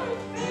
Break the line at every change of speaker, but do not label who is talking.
Oh,